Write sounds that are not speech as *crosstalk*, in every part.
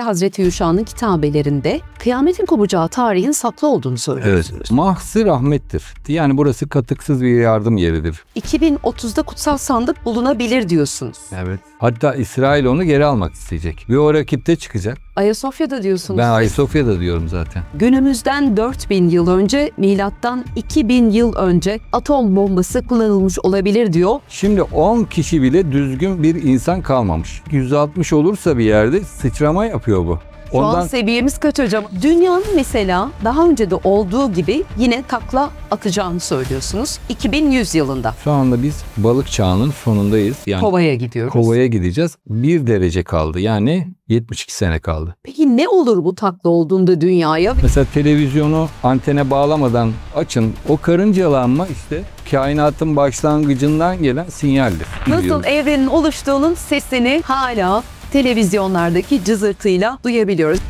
ve Hazreti Yuşa'nın kitabelerinde kıyametin kopacağı tarihin saklı olduğunu söylüyorsunuz. Evet. Mahsı rahmettir. Yani burası katıksız bir yardım yeridir. 2030'da kutsal sandık bulunabilir diyorsunuz. Evet. Hatta İsrail onu geri almak isteyecek. Ve o rakipte çıkacak. Ayasofya'da diyorsunuz. Ben Ayasofya'da diyorum zaten. Günümüzden 4000 yıl önce, milattan 2000 yıl önce atom bombası kullanılmış olabilir diyor. Şimdi 10 kişi bile düzgün bir insan kalmamış. 160 olursa bir yerde sıçrama yapıyor bu. Şu an seviyemiz kaç hocam? Dünyanın mesela daha önce de olduğu gibi yine takla atacağını söylüyorsunuz. 2100 yılında. şu anda biz balık çağının sonundayız. Yani Kovaya gidiyoruz. kovaya gideceğiz. Bir derece kaldı. Yani 72 sene kaldı. Peki ne olur bu takla olduğunda dünyaya? Mesela televizyonu antene bağlamadan açın. O karıncalanma işte kainatın başlangıcından gelen sinyaldir. Nasıl Biliyorum. evrenin oluştuğunun sesini hala televizyonlardaki cızırtıyla duyabiliyoruz.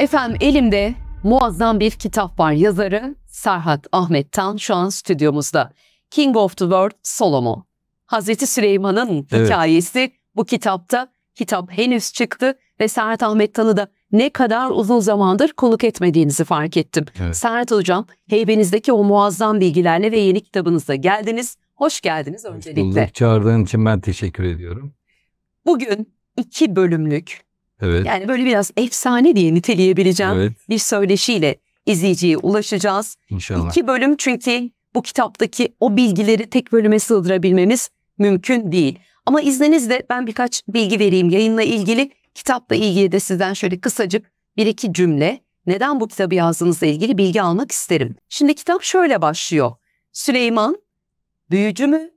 Efendim elimde muazzam bir kitap var. Yazarı Serhat Ahmet Tan şu an stüdyomuzda. King of the World Solomon. Hazreti Süleyman'ın Evet. hikayesi bu kitapta. Kitap henüz çıktı ve Serhat Ahmet Tan'ı da ne kadar uzun zamandır konuk etmediğinizi fark ettim. Evet. Serhat Hocam, heybenizdeki o muazzam bilgilerle ve yeni kitabınızda geldiniz. Hoş geldiniz öncelikle. Bulduk. Çağırdığın için ben teşekkür ediyorum. Bugün iki bölümlük, Evet. yani böyle biraz efsane diye niteleyebileceğim Evet. bir söyleşiyle izleyiciye ulaşacağız. İnşallah. İki bölüm çünkü bu kitaptaki o bilgileri tek bölüme sığdırabilmemiz mümkün değil. Ama izninizle ben birkaç bilgi vereyim yayınla ilgili. Kitapla ilgili de sizden şöyle kısacık bir iki cümle neden bu kitabı yazdığınızla ilgili bilgi almak isterim. Şimdi kitap şöyle başlıyor. Süleyman büyücü mü,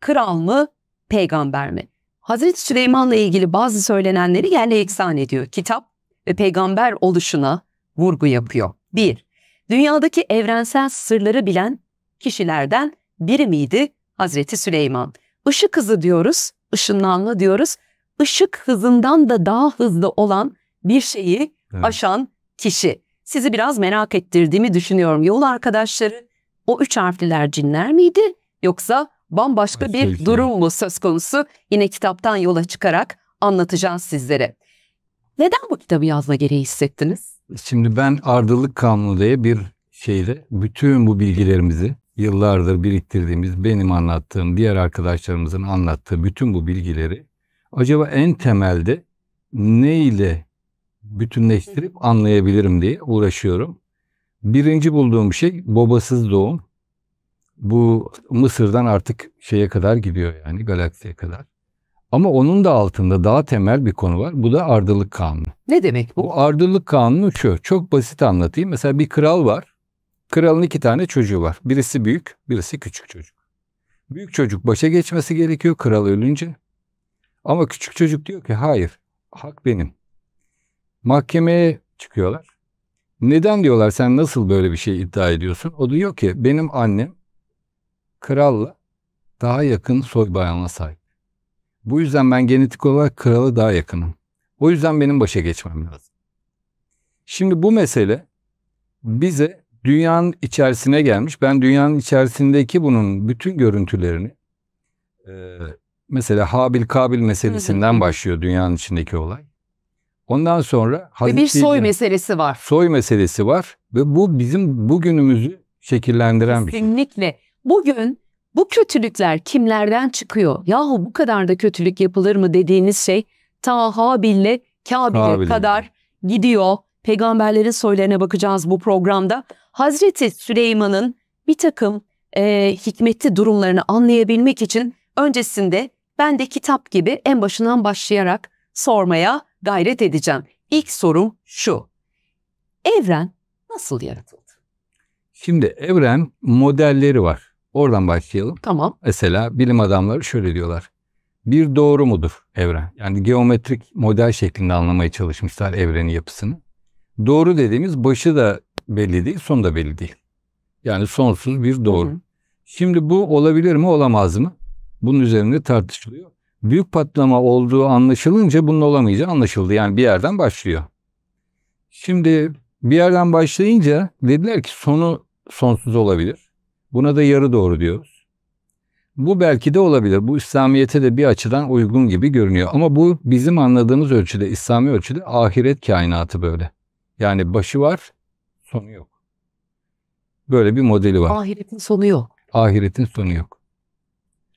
kral mı, peygamber mi? Hazreti Süleyman'la ilgili bazı söylenenleri yerle eksan ediyor. Kitap ve peygamber oluşuna vurgu yapıyor. Bir, dünyadaki evrensel sırları bilen kişilerden biri miydi Hazreti Süleyman? Işık hızı diyoruz, ışınlanma diyoruz. Işık hızından da daha hızlı olan bir şeyi Evet. aşan kişi. Sizi biraz merak ettirdiğimi düşünüyorum. Yol arkadaşları o üç harfliler cinler miydi? Yoksa bambaşka Başka bir durum mu söz konusu? Yine kitaptan yola çıkarak anlatacağız sizlere. Neden bu kitabı yazma gereği hissettiniz? Şimdi ben ardılık kanunu diye bir şeyde bütün bu bilgilerimizi yıllardır biriktirdiğimiz benim anlattığım, diğer arkadaşlarımızın anlattığı bütün bu bilgileri acaba en temelde ne ile bütünleştirip anlayabilirim diye uğraşıyorum. Birinci bulduğum şey babasız doğum. Bu Mısır'dan artık şeye kadar gidiyor yani galaksiye kadar. Ama onun da altında daha temel bir konu var. Bu da ardılık kanunu. Ne demek bu? Bu ardılık kanunu şu. Çok basit anlatayım. Mesela bir kral var. Kralın iki tane çocuğu var. Birisi büyük, birisi küçük çocuk. Büyük çocuk başa geçmesi gerekiyor kral ölünce. Ama küçük çocuk diyor ki hayır, hak benim. Mahkemeye çıkıyorlar. Neden diyorlar sen nasıl böyle bir şey iddia ediyorsun? O diyor ki benim annem kralla daha yakın soy bayanla sahip. Bu yüzden ben genetik olarak krala daha yakınım. O yüzden benim başa geçmem lazım. Şimdi bu mesele bize dünyanın içerisine gelmiş. Ben dünyanın içerisindeki bunun bütün görüntülerini e, mesela Habil Kabil meselesinden başlıyor dünyanın içindeki olay. Ondan sonra Ve Hazreti bir soy İbrahim- meselesi var. soy meselesi var ve bu bizim bugünümüzü şekillendiren bir şey. Kesinlikle. Bugün bu kötülükler kimlerden çıkıyor? Yahu bu kadar da kötülük yapılır mı dediğiniz şey ta Habil'le Kabil'e kadar gidiyor. Peygamberlerin soylarına bakacağız bu programda. Hazreti Süleyman'ın bir takım e, hikmetli durumlarını anlayabilmek için öncesinde ben de kitap gibi en başından başlayarak sormaya gayret edeceğim. İlk sorum şu. Evren nasıl yaratıldı? Şimdi evren modelleri var. Oradan başlayalım. Tamam. Mesela bilim adamları şöyle diyorlar. Bir doğru mudur evren? Yani geometrik model şeklinde anlamaya çalışmışlar evrenin yapısını. Doğru dediğimiz başı da belli değil, sonu da belli değil. Yani sonsuz bir doğru. Hı hı. Şimdi bu olabilir mi, olamaz mı? Bunun üzerinde tartışılıyor. Büyük patlama olduğu anlaşılınca bunun olamayacağı anlaşıldı. Yani bir yerden başlıyor. Şimdi bir yerden başlayınca dediler ki sonu sonsuz olabilir. Buna da yarı doğru diyoruz. Bu belki de olabilir. Bu İslamiyet'e de bir açıdan uygun gibi görünüyor. Ama bu bizim anladığımız ölçüde, İslami ölçüde ahiret kainatı böyle. Yani başı var, sonu yok. Böyle bir modeli var. Ahiretin sonu yok. Ahiretin sonu yok.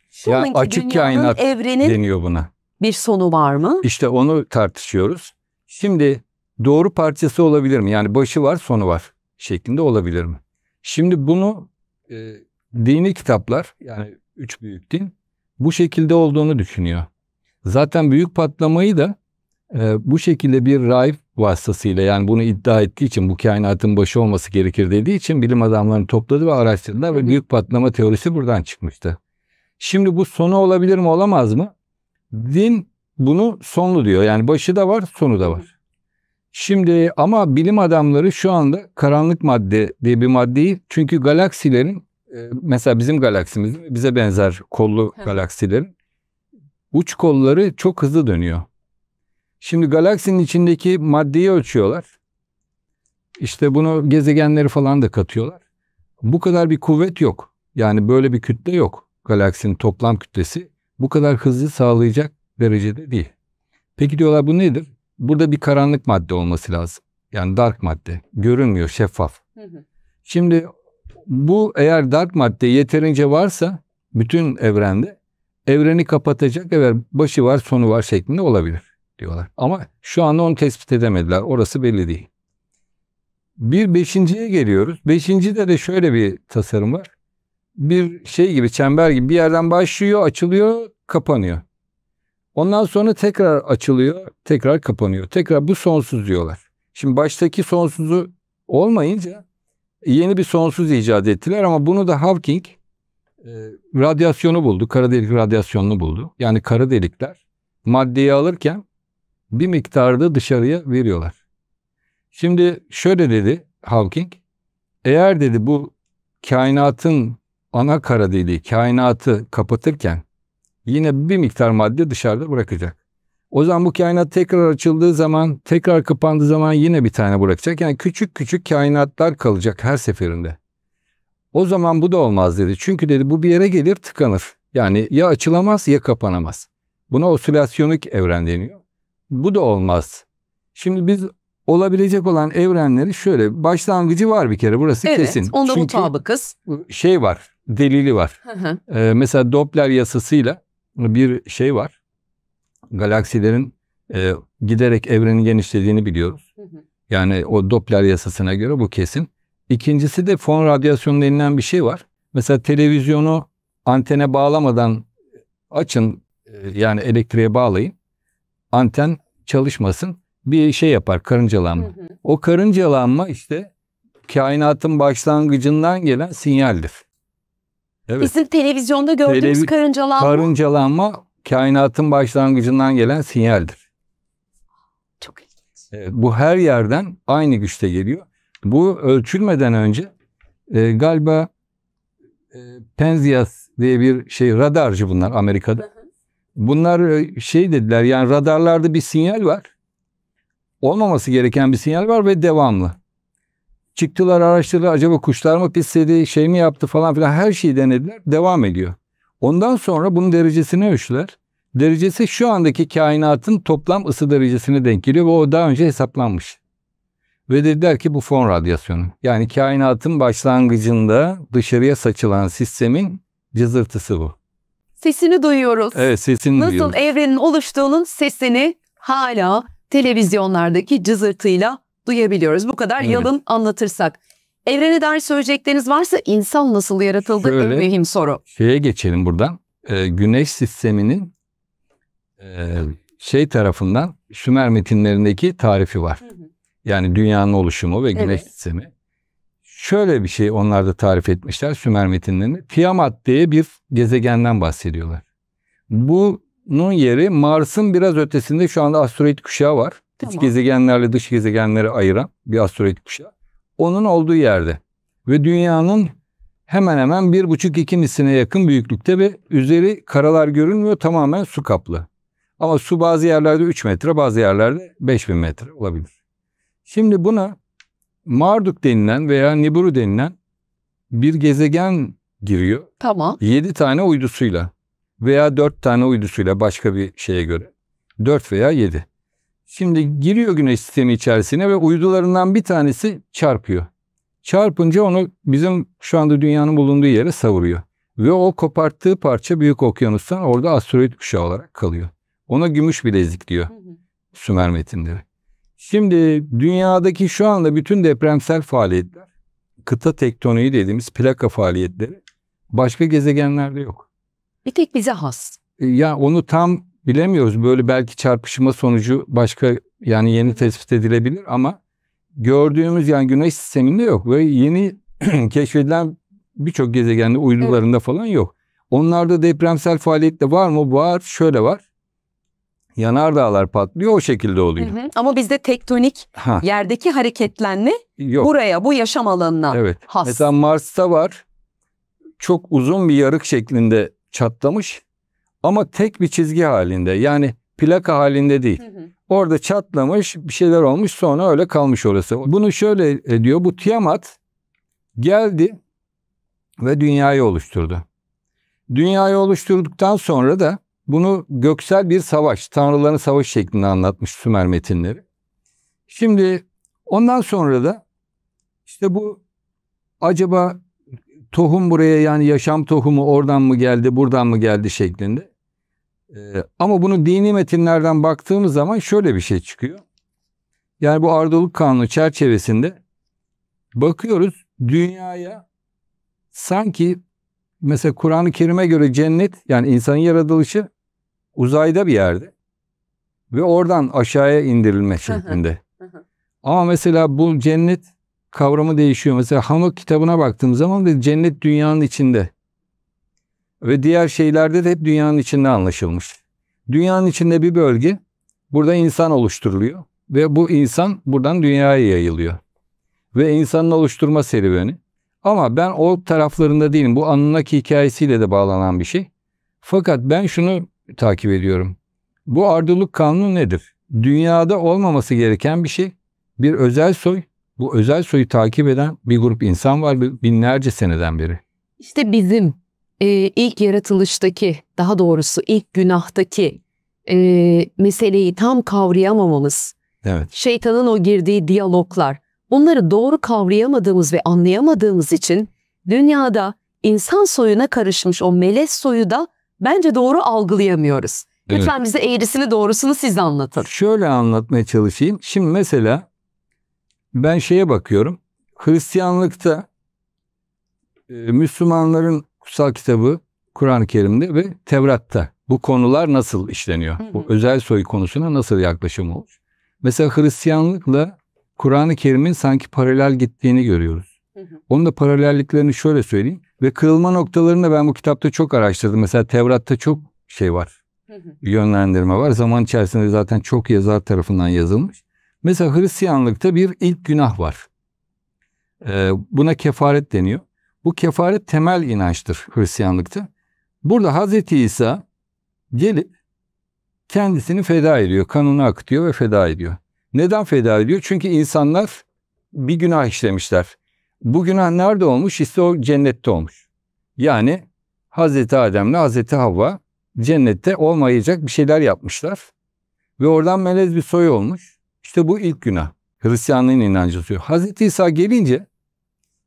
Şu anki açık kainat evrenin Deniyor buna. bir sonu var mı? İşte onu tartışıyoruz. Şimdi doğru parçası olabilir mi? Yani başı var, sonu var şeklinde olabilir mi? Şimdi bunu e, dini kitaplar yani üç büyük din bu şekilde olduğunu düşünüyor. Zaten büyük patlamayı da e, bu şekilde bir rahip vasıtasıyla yani bunu iddia ettiği için bu kainatın başı olması gerekir dediği için bilim adamlarını topladı ve araştırdılar ve büyük patlama teorisi buradan çıkmıştı. Şimdi bu sonu olabilir mi olamaz mı? Din bunu sonlu diyor. Yani başı da var, sonu da var. Şimdi ama bilim adamları şu anda karanlık madde diye bir maddeyi çünkü galaksilerin e, mesela bizim galaksimiz bize benzer kollu galaksilerin uç kolları çok hızlı dönüyor. Şimdi galaksinin içindeki maddeyi ölçüyorlar. İşte bunu gezegenleri falan da katıyorlar. Bu kadar bir kuvvet yok. Yani böyle bir kütle yok. Galaksinin toplam kütlesi bu kadar hızlı sağlayacak derecede değil. Peki diyorlar bu nedir? Burada bir karanlık madde olması lazım. Yani dark madde. Görünmüyor, şeffaf. Şimdi bu eğer dark madde yeterince varsa bütün evrende evreni kapatacak evet başı var sonu var şeklinde olabilir diyorlar. Ama şu anda onu tespit edemediler. Orası belli değil. Bir beşinciye geliyoruz. Beşincide de şöyle bir tasarım var. Bir şey gibi çember gibi bir yerden başlıyor, açılıyor, kapanıyor. Ondan sonra tekrar açılıyor, tekrar kapanıyor. Tekrar bu sonsuz diyorlar. Şimdi baştaki sonsuzu olmayınca yeni bir sonsuz icat ettiler ama bunu da Hawking e, radyasyonu buldu. Kara delik radyasyonunu buldu. Yani kara delikler maddeyi alırken bir miktarda dışarıya veriyorlar. Şimdi şöyle dedi Hawking. Eğer dedi bu kainatın ana kara deliği kainatı kapatırken yine bir miktar madde dışarıda bırakacak. O zaman bu kainat tekrar açıldığı zaman, tekrar kapandığı zaman yine bir tane bırakacak. Yani küçük küçük kainatlar kalacak her seferinde. O zaman bu da olmaz dedi. Çünkü dedi bu bir yere gelir tıkanır. Yani ya açılamaz ya kapanamaz. Buna osilasyonik evren deniyor. Bu da olmaz. Şimdi biz olabilecek olan evrenleri şöyle başlangıcı var bir kere burası Evet, kesin. onda Çünkü mutabıkız. şey var, delili var. Hı hı. Ee, mesela Doppler yasasıyla bir şey var. Galaksilerin e, giderek evrenin genişlediğini biliyoruz. Hı hı. Yani o Doppler yasasına göre bu kesin. İkincisi de fon radyasyonu denilen bir şey var. Mesela televizyonu antene bağlamadan açın e, yani elektriğe bağlayın. Anten çalışmasın. Bir şey yapar karıncalanma. Hı hı. O karıncalanma işte kainatın başlangıcından gelen sinyaldir. Evet. Bizim televizyonda gördüğümüz Televi- karıncalanma Karıncalanma kainatın başlangıcından gelen sinyaldir. çok ilginç. Evet, bu her yerden aynı güçte geliyor. Bu ölçülmeden önce e, galiba e, Penzias diye bir şey radarcı bunlar Amerika'da. Bunlar e, şey dediler yani radarlarda bir sinyal var. Olmaması gereken bir sinyal var ve devamlı. Çıktılar araştırdılar acaba kuşlar mı pisledi şey mi yaptı falan filan her şeyi denediler devam ediyor. Ondan sonra bunun derecesini ölçtüler. Derecesi şu andaki kainatın toplam ısı derecesine denk geliyor ve o daha önce hesaplanmış. Ve dediler ki bu fon radyasyonu. Yani kainatın başlangıcında dışarıya saçılan sistemin cızırtısı bu. Sesini duyuyoruz. Evet sesini Nasıl duyuyoruz. evrenin oluştuğunun sesini hala televizyonlardaki cızırtıyla duyabiliyoruz. Bu kadar Evet. yalın anlatırsak. Evrene dair söyleyecekleriniz varsa insan nasıl yaratıldı? Şöyle. En mühim soru. Şeye geçelim buradan. Ee, güneş sisteminin e, şey tarafından Sümer metinlerindeki tarifi var. Yani dünyanın oluşumu ve güneş Evet. sistemi. Şöyle bir şey onlar da tarif etmişler Sümer metinlerinde. Tiamat diye bir gezegenden bahsediyorlar. Bunun yeri Mars'ın biraz ötesinde şu anda asteroid kuşağı var. İç Tamam. gezegenlerle dış gezegenleri ayıran bir asteroid kuşağı. Onun olduğu yerde. Ve dünyanın hemen hemen bir buçuk iki misline yakın büyüklükte ve üzeri karalar görünmüyor tamamen su kaplı. Ama su bazı yerlerde 3 metre bazı yerlerde 5000 metre olabilir. Şimdi buna Marduk denilen veya Nibiru denilen bir gezegen giriyor. Tamam. 7 tane uydusuyla veya 4 tane uydusuyla başka bir şeye göre. 4 veya 7. Şimdi giriyor güneş sistemi içerisine ve uydularından bir tanesi çarpıyor. Çarpınca onu bizim şu anda dünyanın bulunduğu yere savuruyor. Ve o koparttığı parça büyük okyanustan orada asteroid kuşağı olarak kalıyor. Ona gümüş bilezik diyor Sümer metinleri. Şimdi dünyadaki şu anda bütün depremsel faaliyetler, kıta tektoniği dediğimiz plaka faaliyetleri başka gezegenlerde yok. Bir tek bize has. E, Ya onu tam bilemiyoruz. Böyle belki çarpışma sonucu başka yani yeni tespit edilebilir ama gördüğümüz yani güneş sisteminde yok. Ve yeni *clears throat* keşfedilen birçok gezegende uydularında falan yok. Onlarda depremsel faaliyet de var mı? Var. Şöyle var. Yanardağlar patlıyor o şekilde oluyor. Hı hı. Ama bizde tektonik Ha, yerdeki hareketlenme yok. buraya bu yaşam alanına Evet. has. Mesela Mars'ta var. Çok uzun bir yarık şeklinde çatlamış ama tek bir çizgi halinde. Yani plaka halinde değil. Hı hı. Orada çatlamış bir şeyler olmuş sonra öyle kalmış orası. Bunu şöyle diyor bu Tiamat geldi ve dünyayı oluşturdu. Dünyayı oluşturduktan sonra da bunu göksel bir savaş, tanrıların savaşı şeklinde anlatmış Sümer metinleri. Şimdi ondan sonra da işte bu acaba tohum buraya yani yaşam tohumu oradan mı geldi, buradan mı geldi şeklinde. Ee, ama bunu dini metinlerden baktığımız zaman şöyle bir şey çıkıyor. Yani bu ardılık kanunu çerçevesinde bakıyoruz dünyaya sanki mesela Kur'an-ı Kerim'e göre cennet yani insanın yaratılışı uzayda bir yerde ve oradan aşağıya indirilme şeklinde. Ama mesela bu cennet kavramı değişiyor. Mesela Hanok kitabına baktığım zaman da cennet dünyanın içinde. Ve diğer şeylerde de hep dünyanın içinde anlaşılmış. Dünyanın içinde bir bölge, burada insan oluşturuluyor. Ve bu insan buradan dünyaya yayılıyor. Ve insanın oluşturma serüveni. Ama ben o taraflarında değilim. Bu Anunnaki hikayesiyle de bağlanan bir şey. Fakat ben şunu takip ediyorum. Bu ardılık kanunu nedir? Dünyada olmaması gereken bir şey. Bir özel soy. Bu özel soyu takip eden bir grup insan var binlerce seneden beri. İşte bizim e, ilk yaratılıştaki daha doğrusu ilk günahtaki e, meseleyi tam kavrayamamamız, Evet. şeytanın o girdiği diyaloglar, bunları doğru kavrayamadığımız ve anlayamadığımız için dünyada insan soyuna karışmış o melez soyu da bence doğru algılayamıyoruz. Evet. Lütfen bize eğrisini doğrusunu siz anlatın. Şöyle anlatmaya çalışayım. Şimdi mesela ben şeye bakıyorum. Hristiyanlıkta e, Müslümanların kutsal kitabı Kur'an-ı Kerim'de ve Tevrat'ta bu konular nasıl işleniyor? Hı hı. Bu özel soy konusuna nasıl yaklaşım olur? Mesela Hristiyanlıkla Kur'an-ı Kerim'in sanki paralel gittiğini görüyoruz. Hı hı. Onun da paralelliklerini şöyle söyleyeyim. Ve kırılma noktalarını da ben bu kitapta çok araştırdım. Mesela Tevrat'ta çok şey var. Yönlendirme var. Zaman içerisinde zaten çok yazar tarafından yazılmış. Mesela Hristiyanlıkta bir ilk günah var. Ee, buna kefaret deniyor. Bu kefaret temel inançtır Hristiyanlıkta. Burada Hazreti İsa gelip kendisini feda ediyor. Kanını akıtıyor ve feda ediyor. Neden feda ediyor? Çünkü insanlar bir günah işlemişler. Bu günah nerede olmuş? İşte o cennette olmuş. Yani Hazreti Adem'le Hazreti Havva cennette olmayacak bir şeyler yapmışlar. Ve oradan melez bir soy olmuş. İşte bu ilk günah. Hristiyanlığın inancı diyor. Hazreti İsa gelince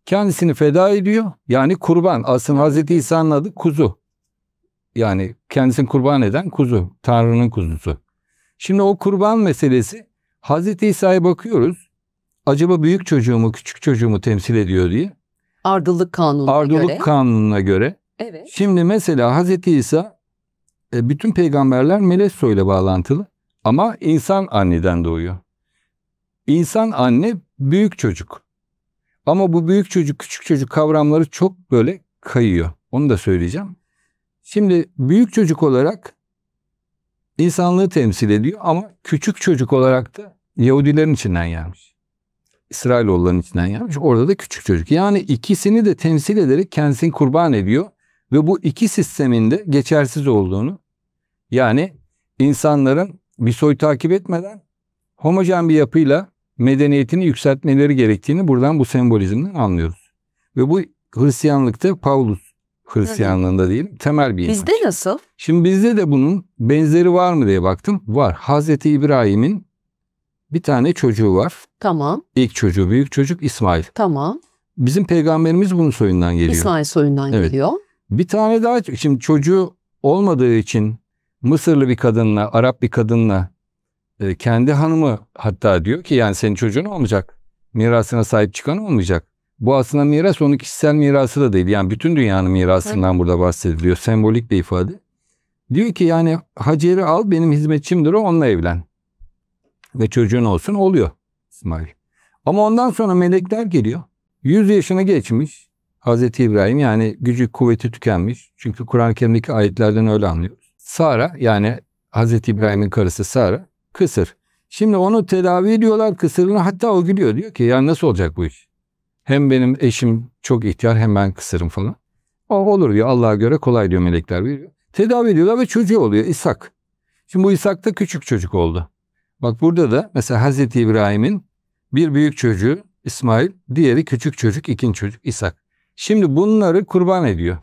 kendisini feda ediyor. Yani kurban. Aslında Hazreti İsa'nın adı kuzu. Yani kendisini kurban eden kuzu. Tanrı'nın kuzusu. Şimdi o kurban meselesi Hazreti İsa'ya bakıyoruz. Acaba büyük çocuğumu, küçük çocuğumu temsil ediyor diye. Ardıllık kanununa Ardılık göre. kanununa göre. evet. Şimdi mesela Hazreti İsa e, bütün peygamberler melek soyla bağlantılı ama insan anneden doğuyor. İnsan anne büyük çocuk. Ama bu büyük çocuk küçük çocuk kavramları çok böyle kayıyor. Onu da söyleyeceğim. Şimdi büyük çocuk olarak insanlığı temsil ediyor ama küçük çocuk olarak da Yahudilerin içinden gelmiş. İsrailoğulların içinden gelmiş. Orada da küçük çocuk. Yani ikisini de temsil ederek kendisini kurban ediyor ve bu iki sisteminde geçersiz olduğunu yani insanların bir soy takip etmeden homojen bir yapıyla medeniyetini yükseltmeleri gerektiğini buradan bu sembolizmden anlıyoruz. Ve bu Hristiyanlıkta Paulus Hristiyanlığında değil temel bir inanç. Bizde nasıl? Şimdi bizde de bunun benzeri var mı diye baktım. Var. Hazreti İbrahim'in bir tane çocuğu var. Tamam, İlk çocuğu, büyük çocuk İsmail. tamam. Bizim peygamberimiz bunun soyundan geliyor. İsmail soyundan Evet. geliyor. Bir tane daha şimdi çocuğu olmadığı için Mısırlı bir kadınla, Arap bir kadınla e, kendi hanımı hatta diyor ki yani senin çocuğun olmayacak. Mirasına sahip çıkan olmayacak. Bu aslında miras onun kişisel mirası da değil. Yani bütün dünyanın mirasından burada bahsediliyor. Sembolik bir ifade. Diyor ki yani Hacer'i al benim hizmetçimdir o onunla evlen. Ve çocuğun olsun oluyor İsmail. Ama ondan sonra melekler geliyor. 100 yaşını geçmiş. Hazreti İbrahim yani gücü kuvveti tükenmiş. Çünkü Kur'an-ı Kerim'deki ayetlerden öyle anlıyoruz. Sara yani Hazreti İbrahim'in karısı Sara kısır. Şimdi onu tedavi ediyorlar kısırını hatta o gülüyor diyor ki ya nasıl olacak bu iş? Hem benim eşim çok ihtiyar hem ben kısırım falan. O olur diyor Allah'a göre kolay diyor melekler veriyor. Tedavi ediyorlar ve çocuğu oluyor İshak. Şimdi bu İshak da küçük çocuk oldu. Bak burada da mesela Hazreti İbrahim'in bir büyük çocuğu İsmail, diğeri küçük çocuk, ikinci çocuk İshak. Şimdi bunları kurban ediyor.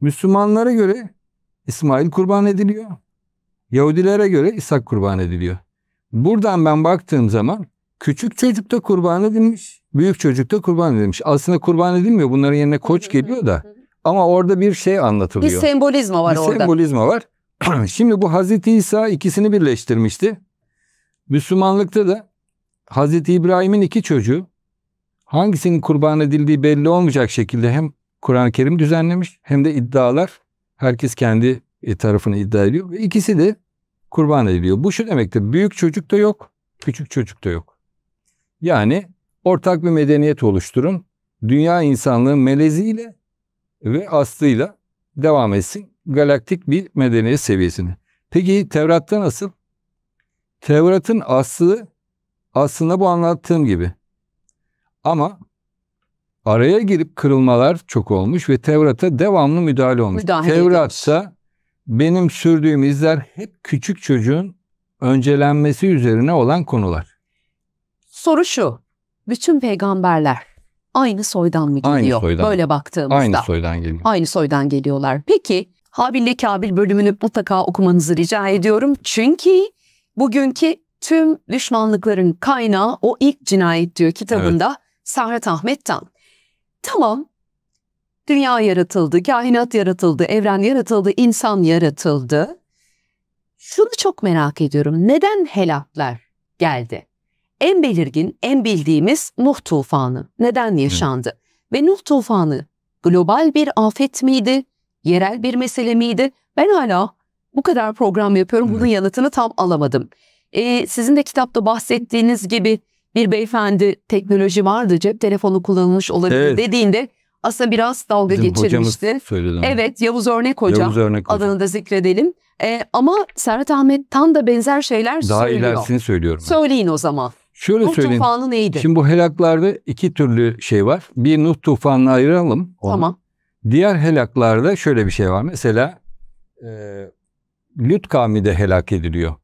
Müslümanlara göre İsmail kurban ediliyor. Yahudilere göre İshak kurban ediliyor. Buradan ben baktığım zaman küçük çocuk da kurban edilmiş, büyük çocuk da kurban edilmiş. Aslında kurban edilmiyor. Bunların yerine koç geliyor da ama orada bir şey Bir anlatılıyor. sembolizma var bir orada. sembolizma var. *clears throat* Şimdi bu Hazreti İsa ikisini birleştirmişti. Müslümanlıkta da Hazreti İbrahim'in iki çocuğu hangisinin kurban edildiği belli olmayacak şekilde hem Kur'an-ı Kerim düzenlemiş hem de iddialar herkes kendi tarafını iddia ediyor ve ikisi de kurban ediliyor. Bu şu demektir büyük çocuk da yok küçük çocuk da yok. Yani ortak bir medeniyet oluşturun. Dünya insanlığı meleziyle ve aslıyla devam etsin. Galaktik bir medeniyet seviyesine. Peki Tevrat'ta nasıl? Tevrat'ın aslı aslında bu anlattığım gibi. Ama araya girip kırılmalar çok olmuş ve Tevrat'a devamlı müdahale olmuş. Müdahale Tevrat'ta benim sürdüğüm izler hep küçük çocuğun öncelenmesi üzerine olan konular. Soru şu. Bütün peygamberler aynı soydan mı Aynı geliyor? soydan. Böyle baktığımızda. Aynı soydan geliyor. Aynı soydan geliyorlar. Peki Habil'le Kabil bölümünü mutlaka okumanızı rica ediyorum. Çünkü bugünkü tüm düşmanlıkların kaynağı o ilk cinayet diyor kitabında Serhat Ahmet Tan. Tamam dünya yaratıldı, kainat yaratıldı, evren yaratıldı, insan yaratıldı. Şunu çok merak ediyorum. Neden helaklar geldi? En belirgin, en bildiğimiz Nuh tufanı. Neden yaşandı? Ve Nuh tufanı global bir afet miydi? Yerel bir mesele miydi? Ben hala bu kadar program yapıyorum. Bunun yanıtını tam alamadım. Ee, sizin de kitapta bahsettiğiniz gibi bir beyefendi teknoloji vardı, cep telefonu kullanılmış olabilir Evet. dediğinde aslında biraz dalga Bizim geçirmişti. söyledi. Evet, Yavuz Örnek Hoca. Yavuz Örnek Hoca. Adını da zikredelim. Ee, ama Serhat Ahmet Tan da benzer şeyler Daha söylüyor. ilerisini söylüyorum. ben. Söyleyin o zaman. Şöyle Nuh söyleyeyim. tufanı neydi? Şimdi bu helaklarda iki türlü şey var. Bir Nuh tufanını ayıralım. onu. Tamam. Diğer helaklarda şöyle bir şey var. Mesela e, Lüt kavmi de helak ediliyor.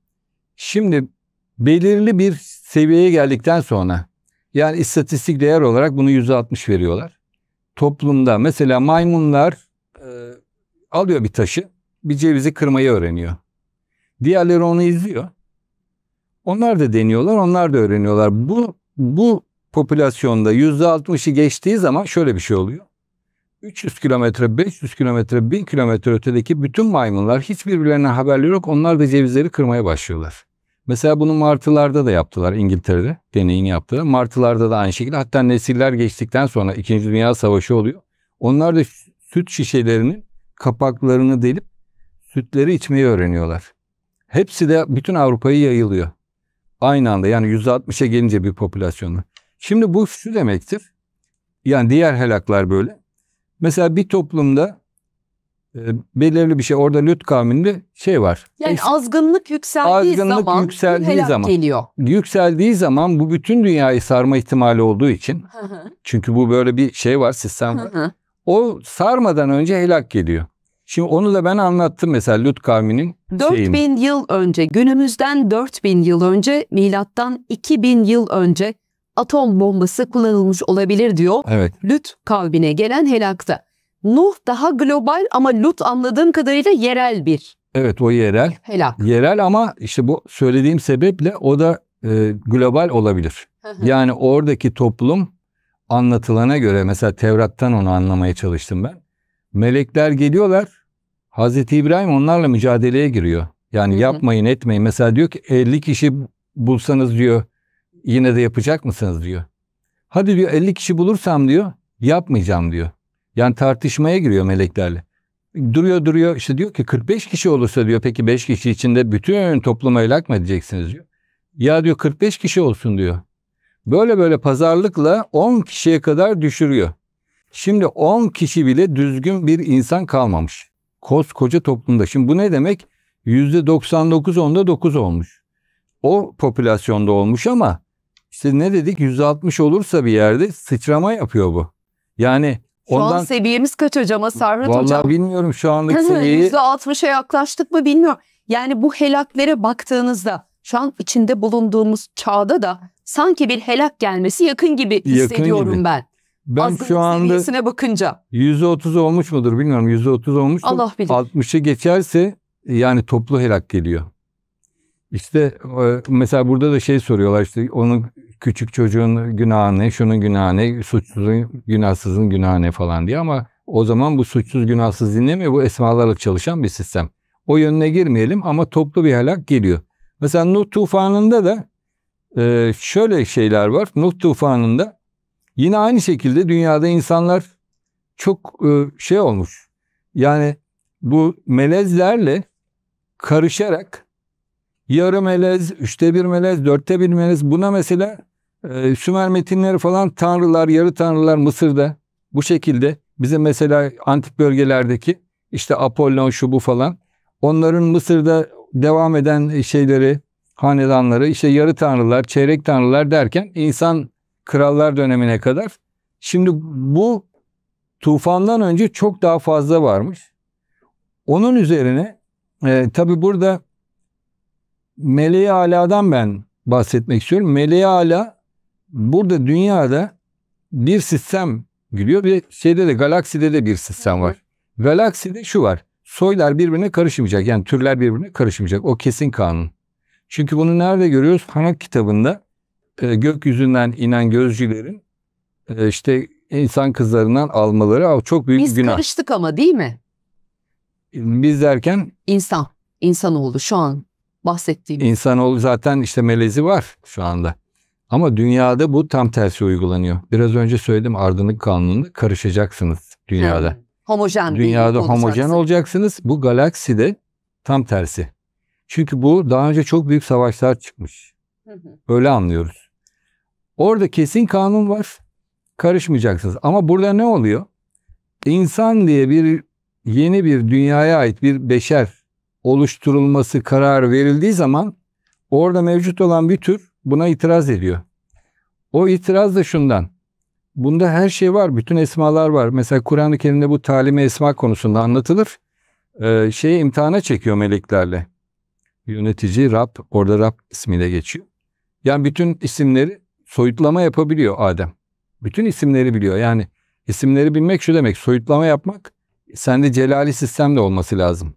Şimdi belirli bir seviyeye geldikten sonra yani istatistik değer olarak bunu %60 veriyorlar. Toplumda mesela maymunlar e, alıyor bir taşı bir cevizi kırmayı öğreniyor. Diğerleri onu izliyor. Onlar da deniyorlar, onlar da öğreniyorlar. Bu bu popülasyonda %60'ı geçtiği zaman şöyle bir şey oluyor. 300 kilometre, 500 kilometre, 1000 kilometre ötedeki bütün maymunlar hiç birbirlerine haberleri yok. Onlar da cevizleri kırmaya başlıyorlar. Mesela bunu martılarda da yaptılar İngiltere'de. Deneyini yaptılar. Martılarda da aynı şekilde. Hatta nesiller geçtikten sonra 2. Dünya Savaşı oluyor. Onlar da süt şişelerinin kapaklarını delip sütleri içmeyi öğreniyorlar. Hepsi de bütün Avrupa'ya yayılıyor. Aynı anda yani %60'a gelince bir popülasyonla. Şimdi bu şu demektir. Yani diğer helaklar böyle. Mesela bir toplumda belirli bir şey orada Lüt kavminde şey var. Yani Es- azgınlık yükseldiği Azgınlık zaman yükseldiği zaman. geliyor. yükseldiği zaman bu bütün dünyayı sarma ihtimali olduğu için Hı hı, çünkü bu böyle bir şey var sistem var. hı. O sarmadan önce helak geliyor. Şimdi onu da ben anlattım mesela Lut kavminin şeyini. 4000 yıl önce, günümüzden 4000 yıl önce, milattan 2000 yıl önce atom bombası kullanılmış olabilir diyor Evet. Lüt kavmine gelen helakta. Nuh daha global ama Lut anladığım kadarıyla yerel bir Evet o yerel. helak. Yerel ama işte bu söylediğim sebeple o da e, global olabilir. Yani oradaki toplum anlatılana göre mesela Tevrat'tan onu anlamaya çalıştım ben. Melekler geliyorlar. Hazreti İbrahim onlarla mücadeleye giriyor. Yani yapmayın etmeyin. Mesela diyor ki 50 kişi bulsanız diyor yine de yapacak mısınız diyor. Hadi diyor 50 kişi bulursam diyor yapmayacağım diyor. Yani tartışmaya giriyor meleklerle. Duruyor duruyor işte diyor ki 45 kişi olursa diyor peki 5 kişi içinde bütün toplumu helak mı edeceksiniz diyor. Ya diyor 45 kişi olsun diyor. Böyle böyle pazarlıkla 10 kişiye kadar düşürüyor. Şimdi 10 kişi bile düzgün bir insan kalmamış. Koskoca toplumda. Şimdi bu ne demek? %99 onda 9 olmuş. O popülasyonda olmuş ama işte ne dedik %60 olursa bir yerde sıçrama yapıyor bu. Yani Şu an ondan seviyemiz kaç hocama Serhat vallahi hocam? bilmiyorum şu anlık *laughs* seviyeyi. %60'a yaklaştık mı bilmiyorum. Yani bu helaklere baktığınızda şu an içinde bulunduğumuz çağda da sanki bir helak gelmesi yakın gibi Yakın hissediyorum gibi. ben. Ben Azınlık şu anda bakınca. %30 olmuş mudur bilmiyorum. %30 olmuş. Allah bilir. 60'ı geçerse yani toplu helak geliyor. İşte e, mesela burada da şey soruyorlar işte onun küçük çocuğun günahı ne, şunun günahı ne, suçsuzun günahsızın günahı ne falan diye ama o zaman bu suçsuz günahsız dinlemiyor. Bu esmalarla çalışan bir sistem. O yönüne girmeyelim ama toplu bir helak geliyor. Mesela Nuh tufanında da e, şöyle şeyler var. Nuh tufanında yine aynı şekilde dünyada insanlar çok e, şey olmuş. Yani bu melezlerle karışarak yarı melez, üçte bir melez, dörtte bir melez. Buna mesela e, Sümer metinleri falan tanrılar, yarı tanrılar Mısır'da. Bu şekilde. Bize mesela antik bölgelerdeki işte Apollon şu bu falan. Onların Mısır'da devam eden şeyleri hanedanları işte yarı tanrılar, çeyrek tanrılar derken insan krallar dönemine kadar. Şimdi bu tufandan önce çok daha fazla varmış. Onun üzerine e, tabi burada Meleği Ala'dan ben bahsetmek istiyorum. Meleği Ala burada dünyada bir sistem gülüyor. Bir şeyde de galakside de bir sistem var. Galakside şu var. Soylar birbirine karışmayacak. Yani türler birbirine karışmayacak. O kesin kanun. Çünkü bunu nerede görüyoruz? Hanak kitabında e, gökyüzünden inen gözcülerin e, işte insan kızlarından almaları o çok büyük Biz günah. karıştık ama değil mi? Biz derken İnsan, insanoğlu şu an bahsettiğim. insanoğlu zaten işte melezi var şu anda. Ama dünyada bu tam tersi uygulanıyor. Biraz önce söyledim ardınlık kanununda karışacaksınız dünyada. Hı. Homojen bir Dünyada olacaksın. homojen olacaksınız. Bu galakside tam tersi. Çünkü bu daha önce çok büyük savaşlar çıkmış. Hı hı. Öyle anlıyoruz. Orada kesin kanun var. Karışmayacaksınız. Ama burada ne oluyor? İnsan diye bir yeni bir dünyaya ait bir beşer oluşturulması kararı verildiği zaman orada mevcut olan bir tür buna itiraz ediyor. O itiraz da şundan. Bunda her şey var. Bütün esmalar var. Mesela Kur'an-ı Kerim'de bu talime esma konusunda anlatılır. Ee, şeyi imtihana çekiyor meleklerle. Yönetici Rab, orada Rab ismiyle geçiyor. Yani bütün isimleri soyutlama yapabiliyor Adem. Bütün isimleri biliyor. Yani isimleri bilmek şu demek. Soyutlama yapmak sende celali sistem de olması lazım.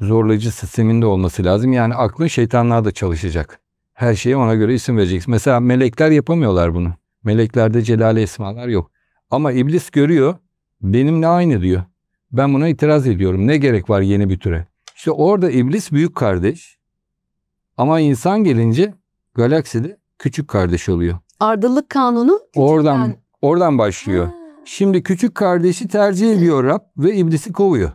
Zorlayıcı sistemin de olması lazım. Yani aklın şeytanlığa da çalışacak. Her şeye ona göre isim vereceksin. Mesela melekler yapamıyorlar bunu. Meleklerde celali esmalar yok. Ama iblis görüyor. Benimle aynı diyor. Ben buna itiraz ediyorum. Ne gerek var yeni bir türe? İşte orada iblis büyük kardeş. Ama insan gelince galakside küçük kardeş oluyor. Ardıllık kanunu Oradan küçükten- oradan başlıyor. Ha. Şimdi küçük kardeşi tercih ediyor Rab ve iblisi kovuyor.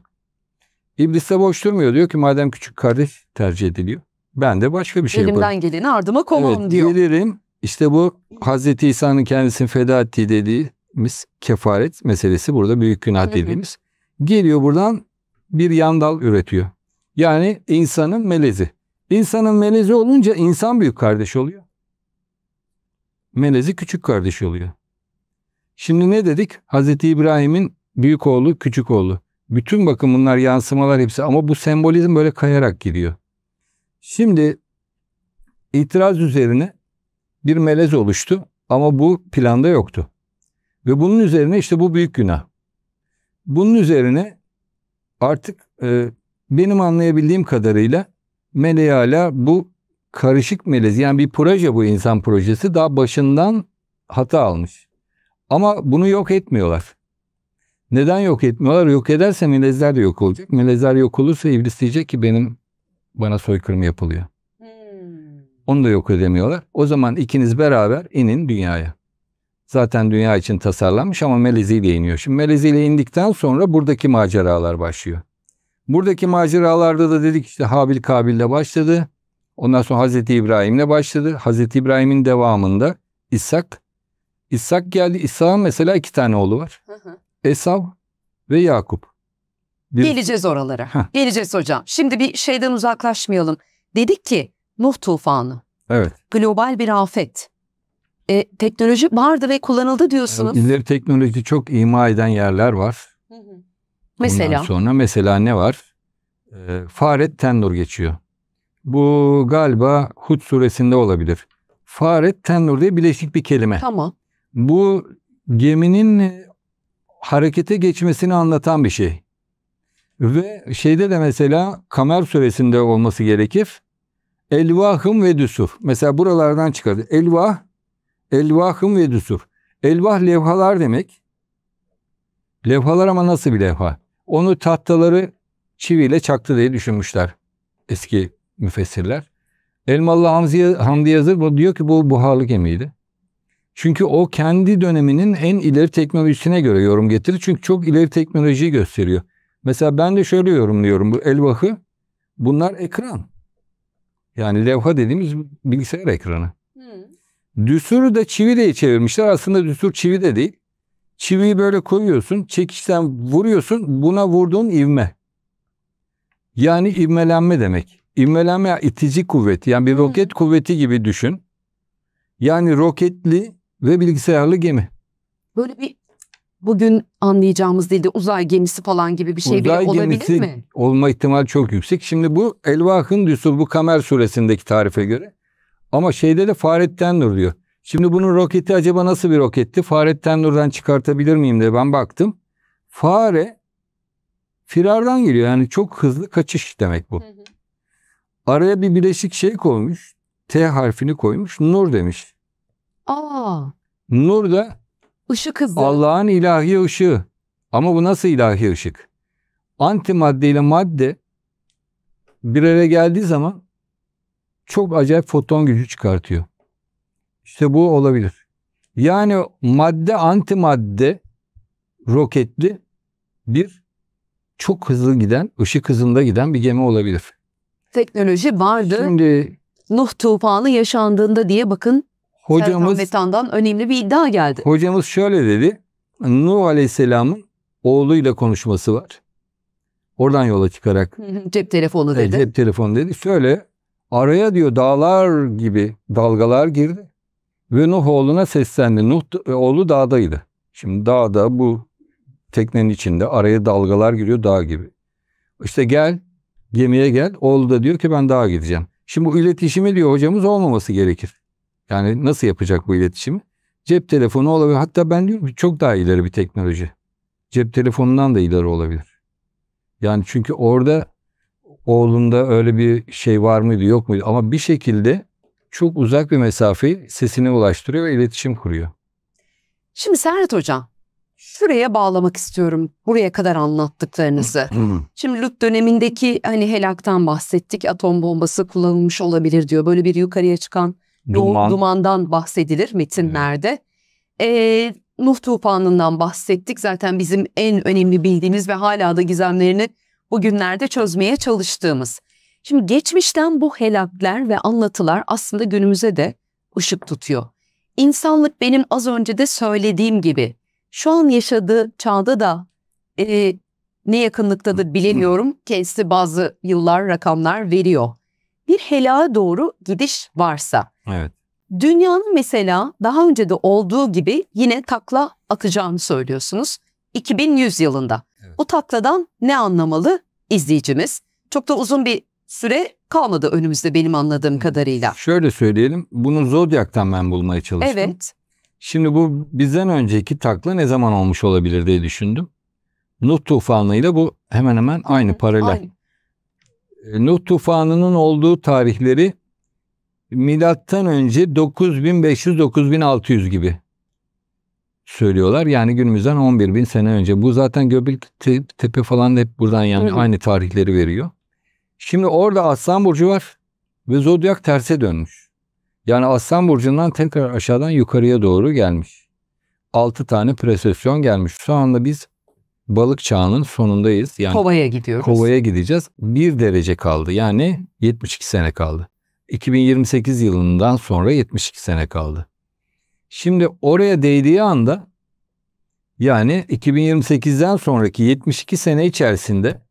İblis de boş durmuyor. Diyor ki madem küçük kardeş tercih ediliyor. Ben de başka bir şey yaparım. Elimden geleni ardıma kovmam evet, diyor. Gelirim işte bu Hazreti İsa'nın kendisini feda ettiği dediğimiz kefaret meselesi burada büyük günah dediğimiz. Geliyor buradan bir yandal üretiyor. Yani insanın melezi. İnsanın melezi olunca insan büyük kardeş oluyor. Melezi küçük kardeş oluyor. Şimdi ne dedik? Hazreti İbrahim'in büyük oğlu, küçük oğlu. Bütün bakın bunlar yansımalar hepsi ama bu sembolizm böyle kayarak gidiyor. Şimdi itiraz üzerine bir melez oluştu ama bu planda yoktu. Ve bunun üzerine işte bu büyük günah. Bunun üzerine artık e, benim anlayabildiğim kadarıyla Meleala bu karışık melez yani bir proje bu insan projesi daha başından hata almış. Ama bunu yok etmiyorlar. Neden yok etmiyorlar? Yok ederse melezler de yok olacak. Melezler yok olursa iblis diyecek ki benim bana soykırım yapılıyor. Hmm. Onu da yok edemiyorlar. O zaman ikiniz beraber inin dünyaya. Zaten dünya için tasarlanmış ama meleziyle iniyor. Şimdi meleziyle indikten sonra buradaki maceralar başlıyor. Buradaki maceralarda da dedik işte Habil Kabil'le başladı. Ondan sonra Hazreti İbrahim'le başladı. Hazreti İbrahim'in devamında İshak. İshak geldi. İshak'ın mesela iki tane oğlu var. Hı hı. Esav ve Yakup. Bir... Geleceğiz oralara. Heh. Geleceğiz hocam. Şimdi bir şeyden uzaklaşmayalım. Dedik ki Nuh tufanı. Evet. Global bir afet. E, teknoloji vardı ve kullanıldı diyorsunuz. Evet, ileri teknoloji çok ima eden yerler var. Hı hı. Mesela? Ondan sonra mesela ne var? E, Faret Tennur geçiyor. Bu galiba Hud suresinde olabilir. Faret Tennur diye bileşik bir kelime. Tamam. Bu geminin harekete geçmesini anlatan bir şey. Ve şeyde de mesela Kamer suresinde olması gerekir. Elvahım ve düsur. Mesela buralardan çıkardı. Elvah, elvahım ve düsur. Elvah levhalar demek. Levhalar ama nasıl bir levha? Onu tahtaları çiviyle çaktı diye düşünmüşler eski müfessirler. Elmalı Hamdi, Hamdi Yazır diyor ki bu buharlı gemiydi. Çünkü o kendi döneminin en ileri teknolojisine göre yorum getirir. Çünkü çok ileri teknolojiyi gösteriyor. Mesela ben de şöyle yorumluyorum bu elvahı. Bunlar ekran. Yani levha dediğimiz bilgisayar ekranı. Hmm. Düsürü de çivi diye çevirmişler. Aslında düsür çivi de değil. Çiviyi böyle koyuyorsun, çekişten vuruyorsun, buna vurduğun ivme. Yani ivmelenme demek. İvmelenme itici kuvveti. Yani bir hmm. roket kuvveti gibi düşün. Yani roketli ve bilgisayarlı gemi. Böyle bir bugün anlayacağımız dilde uzay gemisi falan gibi bir şey uzay bile olabilir mi? olma ihtimali çok yüksek. Şimdi bu Elvah'ın bu Kamer suresindeki tarife göre. Ama şeyde de Fahrettin Nur diyor. Şimdi bunun roketi acaba nasıl bir roketti? Fahrettin Nur'dan çıkartabilir miyim diye ben baktım. Fare firardan geliyor. Yani çok hızlı kaçış demek bu. Araya bir bileşik şey koymuş. T harfini koymuş. Nur demiş. Aa. Nur da ışık hızı. Allah'ın ilahi ışığı. Ama bu nasıl ilahi ışık? Antimadde ile madde bir araya geldiği zaman çok acayip foton gücü çıkartıyor. İşte bu olabilir. Yani madde antimadde roketli bir çok hızlı giden, ışık hızında giden bir gemi olabilir. Teknoloji vardı. Şimdi Nuh tufanı yaşandığında diye bakın hocamız Metan'dan önemli bir iddia geldi. Hocamız şöyle dedi. Nuh Aleyhisselam'ın oğluyla konuşması var. Oradan yola çıkarak. cep telefonu dedi. cep telefonu dedi. Şöyle araya diyor dağlar gibi dalgalar girdi. Ve Nuh oğluna seslendi. Nuh e, oğlu dağdaydı. Şimdi dağda bu teknenin içinde araya dalgalar giriyor dağ gibi. İşte gel gemiye gel. Oğlu da diyor ki ben dağa gideceğim. Şimdi bu iletişimi diyor hocamız olmaması gerekir. Yani nasıl yapacak bu iletişimi? Cep telefonu olabilir. Hatta ben diyorum ki çok daha ileri bir teknoloji. Cep telefonundan da ileri olabilir. Yani çünkü orada oğlunda öyle bir şey var mıydı yok muydu ama bir şekilde çok uzak bir mesafeyi sesine ulaştırıyor ve iletişim kuruyor. Şimdi Serhat Hocam şuraya bağlamak istiyorum buraya kadar anlattıklarınızı. *clears throat* Şimdi Lut dönemindeki hani helaktan bahsettik atom bombası kullanılmış olabilir diyor. Böyle bir yukarıya çıkan Duman. dumandan bahsedilir metinlerde. Evet. Ee, Nuh tufanından bahsettik. Zaten bizim en önemli bildiğimiz ve hala da gizemlerini bugünlerde çözmeye çalıştığımız. Şimdi geçmişten bu helakler ve anlatılar aslında günümüze de ışık tutuyor. İnsanlık benim az önce de söylediğim gibi şu an yaşadığı çağda da e, ne yakınlıktadır bilemiyorum. Kendisi bazı yıllar rakamlar veriyor. Bir helaya doğru gidiş varsa Evet. Dünyanın mesela daha önce de olduğu gibi yine takla atacağını söylüyorsunuz. 2100 yılında. Evet. Bu takladan ne anlamalı izleyicimiz? Çok da uzun bir süre kalmadı önümüzde benim anladığım kadarıyla. Şöyle söyleyelim. Bunu Zodyak'tan ben bulmaya çalıştım. Evet. Şimdi bu bizden önceki takla ne zaman olmuş olabilir diye düşündüm. Nuh tufanıyla bu hemen hemen aynı paralel. Aynı. E, Nuh tufanının olduğu tarihleri milattan önce 9500-9600 gibi söylüyorlar. Yani günümüzden 11 bin sene önce. Bu zaten Göbekli Tepe falan da hep buradan yani Hı aynı tarihleri veriyor. Şimdi orada Aslan Burcu var ve zodyak terse dönmüş. Yani Aslan Burcu'ndan tekrar aşağıdan yukarıya doğru gelmiş. 6 tane presesyon gelmiş. Şu anda biz balık çağının sonundayız. Yani Kovaya gidiyoruz. Kovaya gideceğiz. Bir derece kaldı. Yani 72 sene kaldı. 2028 yılından sonra 72 sene kaldı. Şimdi oraya değdiği anda yani 2028'den sonraki 72 sene içerisinde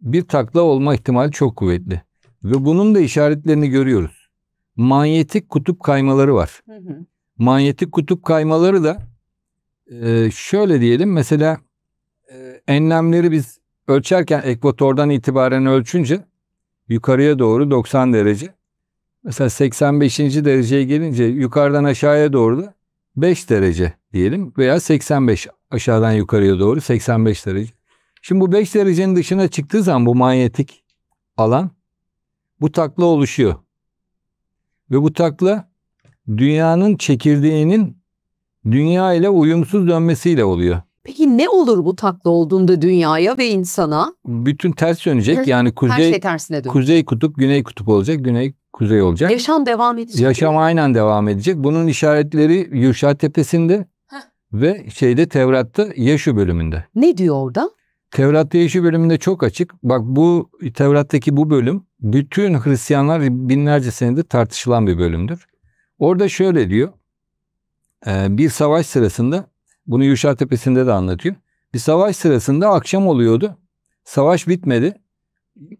bir takla olma ihtimali çok kuvvetli. Ve bunun da işaretlerini görüyoruz. Manyetik kutup kaymaları var. Hı hı. Manyetik kutup kaymaları da e, şöyle diyelim mesela e, enlemleri biz ölçerken ekvatordan itibaren ölçünce yukarıya doğru 90 derece. Mesela 85. dereceye gelince yukarıdan aşağıya doğru da 5 derece diyelim veya 85 aşağıdan yukarıya doğru 85 derece. Şimdi bu 5 derecenin dışına çıktığı zaman bu manyetik alan bu takla oluşuyor. Ve bu takla dünyanın çekirdeğinin dünya ile uyumsuz dönmesiyle oluyor. Peki ne olur bu takla olduğunda dünyaya ve insana? Bütün ters dönecek yani Her kuzey şey tersine dönüyor. kuzey kutup güney kutup olacak. Güney kuzey olacak. Yaşam devam edecek. Yaşam aynen devam edecek. Bunun işaretleri Yuşa Tepesi'nde Heh. ve şeyde Tevrat'ta Yeşu bölümünde. Ne diyor orada? Tevrat'ta Yeşu bölümünde çok açık. Bak bu Tevrat'taki bu bölüm bütün Hristiyanlar binlerce senedir tartışılan bir bölümdür. Orada şöyle diyor. Bir savaş sırasında bunu Yuşa Tepesi'nde de anlatıyor. Bir savaş sırasında akşam oluyordu. Savaş bitmedi.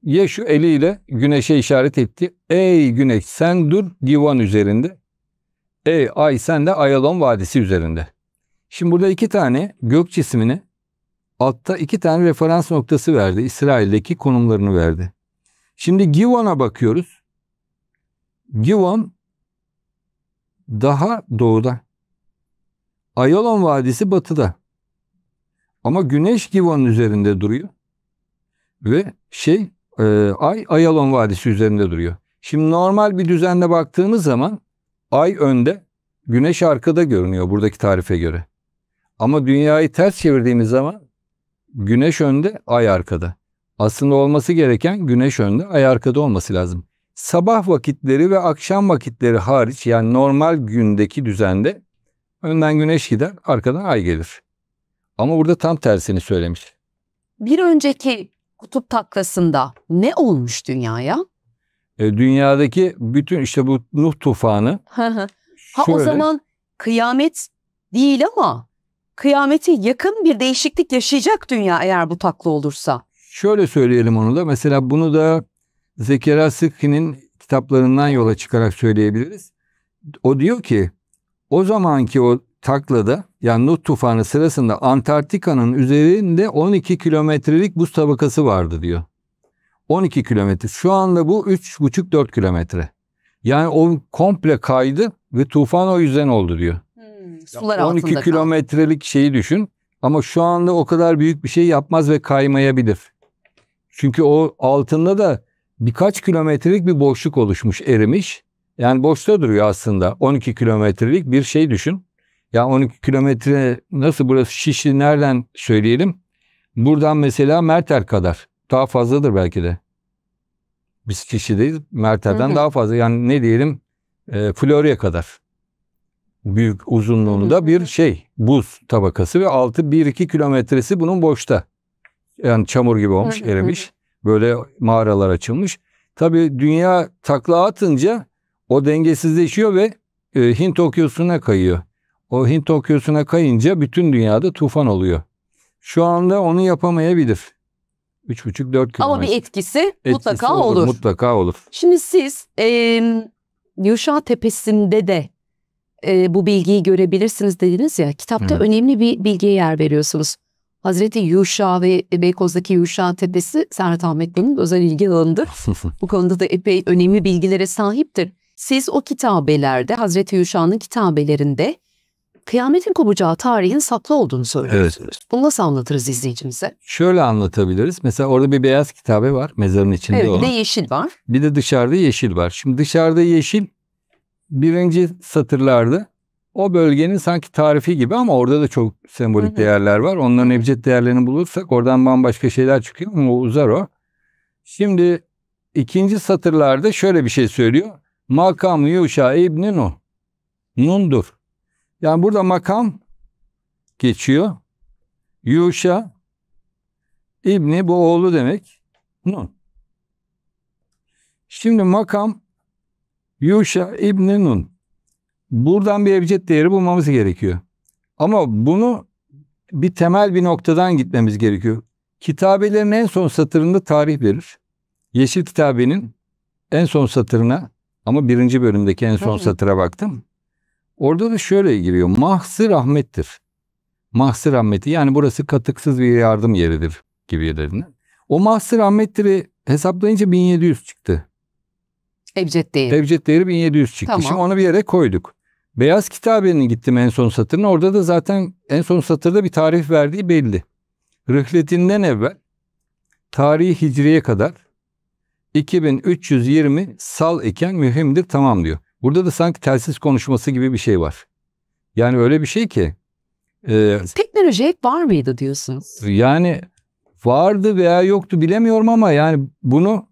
Yeşu eliyle güneşe işaret etti. Ey güneş sen dur divan üzerinde. Ey ay sen de Ayalon Vadisi üzerinde. Şimdi burada iki tane gök cismini altta iki tane referans noktası verdi. İsrail'deki konumlarını verdi. Şimdi Givon'a bakıyoruz. Givon daha doğuda. Ayalon Vadisi batıda. Ama güneş Givon'un üzerinde duruyor. Ve şey e, ay Ayalon Vadisi üzerinde duruyor. Şimdi normal bir düzenle baktığımız zaman ay önde, güneş arkada görünüyor buradaki tarife göre. Ama dünyayı ters çevirdiğimiz zaman güneş önde, ay arkada. Aslında olması gereken güneş önde, ay arkada olması lazım. Sabah vakitleri ve akşam vakitleri hariç yani normal gündeki düzende önden güneş gider, arkadan ay gelir. Ama burada tam tersini söylemiş. Bir önceki kutup taklasında ne olmuş dünyaya? E, dünyadaki bütün işte bu Nuh tufanı ha o şöyle- zaman kıyamet değil ama kıyamete yakın bir değişiklik yaşayacak dünya eğer bu takla olursa. Şöyle söyleyelim onu da. Mesela bunu da Zekeriya Sıkki'nin kitaplarından yola çıkarak söyleyebiliriz. O diyor ki o zamanki o taklada yani Nuh tufanı sırasında Antarktika'nın üzerinde 12 kilometrelik buz tabakası vardı diyor. 12 kilometre. Şu anda bu 3,5-4 kilometre. Yani o komple kaydı ve tufan o yüzden oldu diyor. Sular 12 altında kaldı. kilometrelik şeyi düşün. Ama şu anda o kadar büyük bir şey yapmaz ve kaymayabilir. Çünkü o altında da birkaç kilometrelik bir boşluk oluşmuş, erimiş. Yani boşta duruyor aslında. 12 kilometrelik bir şey düşün. Ya 12 kilometre nasıl burası Şişli nereden söyleyelim? Buradan mesela Merter kadar. Daha fazladır belki de. Biz Şişli'deyiz. Merter'den Hı hı. daha fazla. Yani ne diyelim? E, Florya kadar. Büyük uzunluğunda Hı hı. bir şey. Buz tabakası ve altı 1-2 kilometresi bunun boşta. Yani çamur gibi olmuş, erimiş. Böyle mağaralar açılmış. Tabii dünya takla atınca o dengesizleşiyor ve e, Hint okyanusuna kayıyor. O Hint okyanusuna kayınca bütün dünyada tufan oluyor. Şu anda onu yapamayabilir. 3,5-4 kilometre. Ama bir etkisi, Etkisi mutlaka olur. Mutlaka olur. Şimdi siz e, Yuşa Tepesi'nde de e, bu bilgiyi görebilirsiniz dediniz ya. Kitapta Hı. önemli bir bilgiye yer veriyorsunuz. Hazreti Yuşa ve Beykoz'daki Yuşa Tepesi Serhat Ahmet Bey'in özel ilgi alanıdır. *laughs* Bu konuda da epey önemli bilgilere sahiptir. Siz o kitabelerde, Hazreti Yuşa'nın kitabelerinde kıyametin kopacağı tarihin saklı olduğunu söylüyorsunuz. Bunu nasıl anlatırız izleyicimize? Şöyle anlatabiliriz. Mesela orada bir beyaz kitabe var mezarın içinde Evet, olan. bir de yeşil var. Bir de dışarıda yeşil var. Şimdi dışarıda yeşil birinci satırlarda o bölgenin sanki tarifi gibi ama orada da çok sembolik Hı hı. değerler var. Onların ebced değerlerini bulursak oradan bambaşka şeyler çıkıyor ama o uzar o. Şimdi ikinci satırlarda şöyle bir şey söylüyor. Makam Yuşa İbni Nun. Nundur. Yani burada makam geçiyor. Yuşa İbni bu oğlu demek. Nun. Şimdi makam Yuşa İbni Nun. Buradan bir ebced değeri bulmamız gerekiyor. Ama bunu bir temel bir noktadan gitmemiz gerekiyor. Kitabelerin en son satırında tarih verir. Yeşil kitabenin en son satırına ama birinci bölümdeki en son Hı satıra baktım. Orada da şöyle giriyor. Mahsı rahmettir. Mahsı rahmeti yani burası katıksız bir yardım yeridir gibilerine. O mahsı rahmettir'i hesaplayınca 1700 çıktı. Ebced değil. Ebced değeri 1700 çıktı. Tamam. Şimdi onu bir yere koyduk. Beyaz kitabenin gittim en son satırına. Orada da zaten en son satırda bir tarih verdiği belli. Rıhletinden evvel tarihi hicriye kadar 2320 sal eken mühimdir tamam diyor. Burada da sanki telsiz konuşması gibi bir şey var. Yani öyle bir şey ki e, Teknoloji hep var mıydı diyorsunuz? yani vardı veya yoktu bilemiyorum ama yani bunu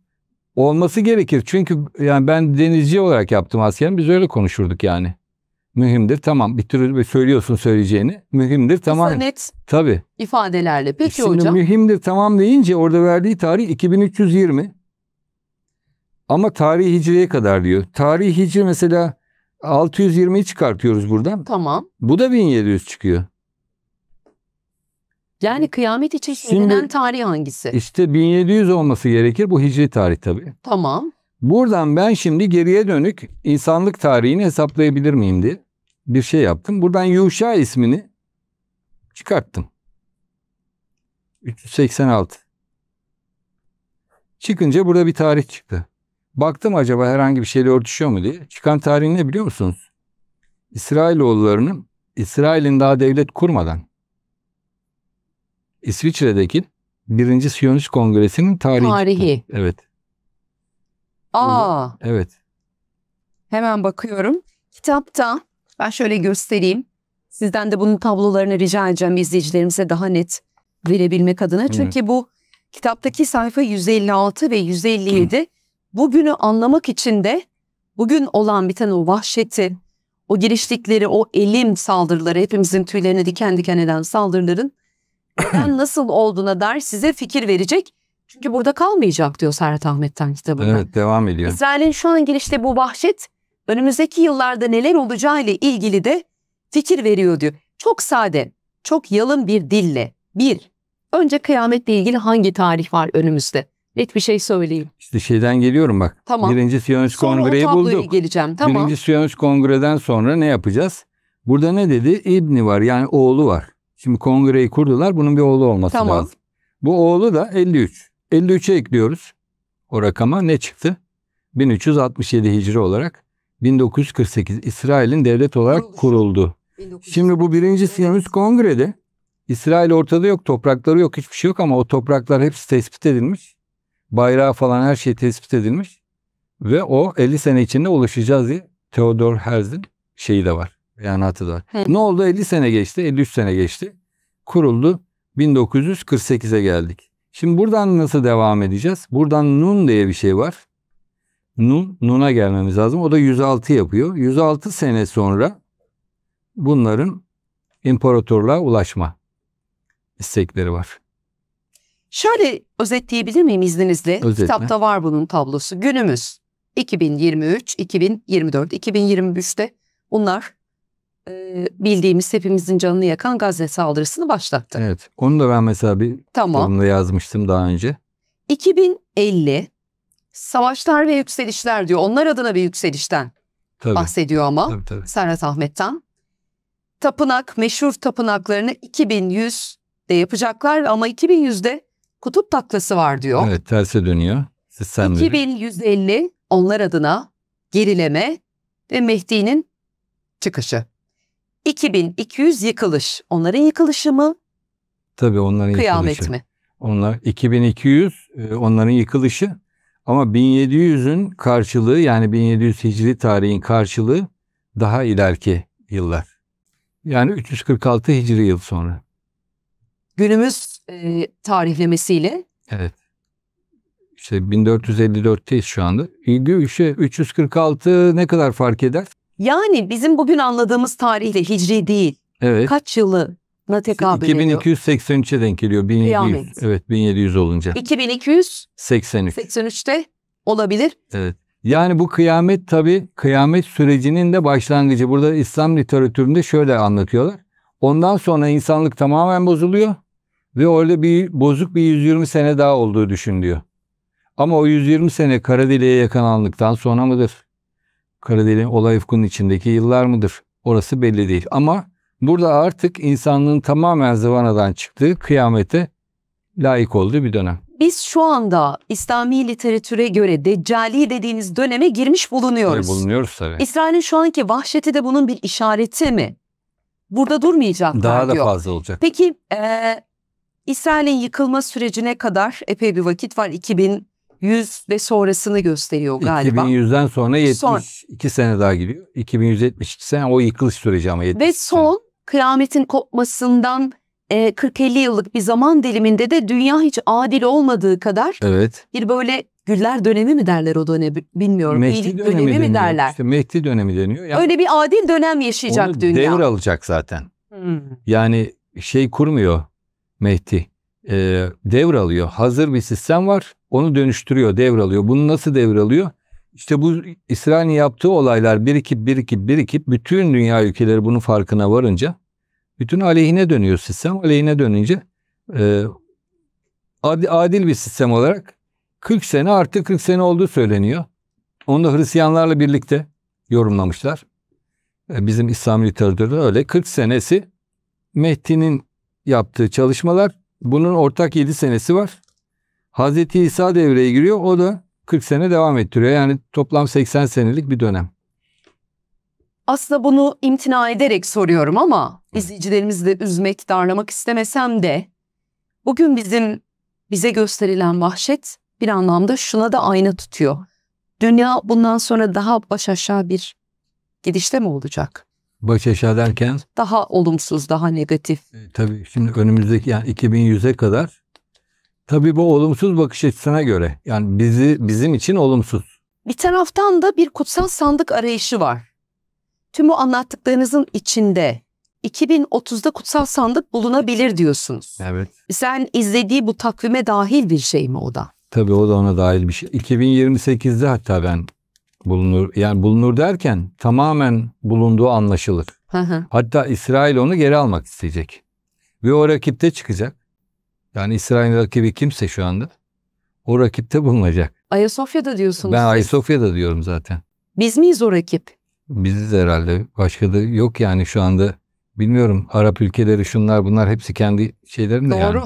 olması gerekir. Çünkü yani ben denizci olarak yaptım askerim. Biz öyle konuşurduk yani. Mühimdir tamam. Bir türlü söylüyorsun söyleyeceğini. Mühimdir tamam. Kısa net Tabii. ifadelerle. Peki Şimdi hocam. mühimdir tamam deyince orada verdiği tarih 2320. Ama tarihi hicriye kadar diyor. Tarihi hicri mesela 620'yi çıkartıyoruz buradan. Tamam. Bu da 1700 çıkıyor. Yani kıyamet için söylenen tarih hangisi? İşte 1700 olması gerekir. Bu hicri tarih tabii. Tamam. Buradan ben şimdi geriye dönük insanlık tarihini hesaplayabilir miyim diye bir şey yaptım. Buradan Yuşa ismini çıkarttım. 386. Çıkınca burada bir tarih çıktı. Baktım acaba herhangi bir şeyle örtüşüyor mu diye. Çıkan tarih ne biliyor musunuz? İsrailoğullarının İsrail'in daha devlet kurmadan İsviçre'deki birinci Siyonist Kongresi'nin tarihi. Tarihi. Evet. Aa, Evet. hemen bakıyorum. Kitapta ben şöyle göstereyim. Sizden de bunun tablolarını rica edeceğim izleyicilerimize daha net verebilmek adına. Çünkü bu kitaptaki sayfa 156 ve 157 bugünü anlamak için de bugün olan biten o vahşeti, o giriştikleri o elim saldırıları, hepimizin tüylerini diken diken eden saldırıların neden *clears throat* nasıl olduğuna dair size fikir verecek. Çünkü burada kalmayacak diyor Serhat Ahmet'ten kitabında. Evet devam ediyor. İsrail'in şu an girişte bu vahşet önümüzdeki yıllarda neler olacağı ile ilgili de fikir veriyor diyor. Çok sade, çok yalın bir dille. Bir, önce kıyametle ilgili hangi tarih var önümüzde? Net bir şey söyleyeyim. İşte şeyden geliyorum bak. Tamam. Birinci Siyonist Kongre'yi bulduk. geleceğim. Tamam. Birinci Siyonist Kongre'den sonra ne yapacağız? Burada ne dedi? İbni var yani oğlu var. Şimdi kongreyi kurdular bunun bir oğlu olması Tamam. lazım. Bu oğlu da 53. 53'e ekliyoruz. O rakama ne çıktı? 1367 Hicri olarak 1948 İsrail'in devlet olarak Kuruluş. kuruldu. Şimdi bu birinci Siyonist Kongre'de İsrail ortada yok, toprakları yok, hiçbir şey yok ama o topraklar hepsi tespit edilmiş. Bayrağı falan her şey tespit edilmiş. Ve o 50 sene içinde ulaşacağız diye Theodor Herzl'in şeyi de var. Beyanatı da var. Hı. Ne oldu? 50 sene geçti, 53 sene geçti. Kuruldu. 1948'e geldik. Şimdi buradan nasıl devam edeceğiz? Buradan Nun diye bir şey var. Nun, Nun'a gelmemiz lazım. O da 106 yapıyor. 106 sene sonra bunların imparatorluğa ulaşma istekleri var. Şöyle özetleyebilir miyim izninizle? Özetle. Kitapta var bunun tablosu. Günümüz 2023, 2024, 2023'te bunlar e, bildiğimiz hepimizin canını yakan Gazze saldırısını başlattı. Evet. Onu da ben mesela bir Tamam. yazmıştım daha önce. 2050 savaşlar ve yükselişler diyor. Onlar adına bir yükselişten Tabii. bahsediyor ama Tabii tabii. Serhat Ahmet'ten. Tapınak, meşhur tapınaklarını 2100'de yapacaklar ama 2100'de kutup taklası var diyor. Evet terse dönüyor. Siz sen verin. 2150 onlar adına gerileme ve Mehdi'nin çıkışı. 2200 yıkılış. Onların yıkılışı mı? Tabii onların Kıyamet yıkılışı. mi? Onlar 2200 e, onların yıkılışı ama 1700'ün karşılığı yani 1700 Hicri tarihin karşılığı daha ileriki yıllar. Yani 346 Hicri yıl sonra. Günümüz e, tarihlemesiyle Evet. İşte 1454'teyiz şu anda. Şey 346 ne kadar fark eder? yani bizim bugün anladığımız tarihle hicri değil. Evet. Kaç yılına tekabül ediyor? 2283'e denk geliyor. 1700. Kıyamet. Evet 1700 olunca. 2283'te 83. olabilir. Evet. Yani bu kıyamet tabii kıyamet sürecinin de başlangıcı. Burada İslam literatüründe şöyle anlatıyorlar. Ondan sonra insanlık tamamen bozuluyor ve orada bir bozuk bir 120 sene daha olduğu düşünülüyor. Ama o 120 sene kara deliğe yakalandıktan sonra mıdır? Kara deliğin olay ufkunun içindeki yıllar mıdır? Orası belli değil. Ama burada artık insanlığın tamamen zıvanadan çıktığı kıyamete layık olduğu bir dönem. Biz şu anda İslami literatüre göre Deccali dediğiniz döneme girmiş bulunuyoruz. Tabii bulunuyoruz tabii. İsrail'in şu anki vahşeti de bunun bir işareti mi? Burada durmayacaklar Daha da diyor. fazla olacak. Peki eee, İsrail'in yıkılma sürecine kadar epey bir vakit var. 2100 ve sonrasını gösteriyor galiba. 2100'den sonra Son. 72 sene daha gidiyor. 2172 sene o yıkılış süreci ama 72 Ve sene. son kıyametin kopmasından e, 40-50 yıllık bir zaman diliminde de dünya hiç adil olmadığı kadar Evet. bir böyle güller dönemi mi derler o dönemi bilmiyorum. Mehdi İyilik dönemi, dönemi, mi derler? İşte Mehdi dönemi deniyor. Yani Öyle bir adil dönem yaşayacak onu dünya. Devir zaten. Hmm. Yani şey kurmuyor Mehdi. Ee, devralıyor. Hazır bir sistem var. Onu dönüştürüyor, devralıyor. Bunu nasıl devralıyor? İşte bu İsrail'in yaptığı olaylar birikip birikip birikip bütün dünya ülkeleri bunun farkına varınca bütün aleyhine dönüyor sistem. Aleyhine dönünce e, adi- adil bir sistem olarak 40 sene artı 40 sene olduğu söyleniyor. Onu da Hristiyanlarla birlikte yorumlamışlar. E, Bizim İslam literatürde öyle. 40 senesi Mehdi'nin yaptığı çalışmalar. Bunun ortak 7 senesi var. Hazreti İsa devreye giriyor. O da 40 sene devam ettiriyor. Yani toplam 80 senelik bir dönem. Aslında bunu imtina ederek soruyorum ama izleyicilerimizi de üzmek, darlamak istemesem de bugün bizim bize gösterilen vahşet bir anlamda şuna da ayna tutuyor. Dünya bundan sonra daha baş aşağı bir gidişte mi olacak? Baş aşağı derken Daha olumsuz, daha negatif. e, tabii şimdi önümüzdeki yani 2100'e kadar tabii bu olumsuz bakış açısına göre yani bizi bizim için olumsuz. Bir taraftan da bir kutsal sandık arayışı var. Tüm bu anlattıklarınızın içinde 2030'da kutsal sandık bulunabilir diyorsunuz. Evet. Sen izlediği bu takvime dahil bir şey mi o da? Tabii o da ona dahil bir şey. 2028'de hatta ben bulunur yani bulunur derken tamamen bulunduğu anlaşılır. Hı hı. Hatta İsrail onu geri almak isteyecek. Ve o rakipte çıkacak. Yani İsrail'in rakibi kimse şu anda o rakipte bulunacak. Ayasofya'da diyorsunuz. Ben. Ayasofya'da diyorum zaten. Biz miyiz o rakip? Biziz herhalde. Başka da yok yani şu anda. Bilmiyorum Arap ülkeleri şunlar bunlar hepsi kendi şeylerinde yani. Doğru.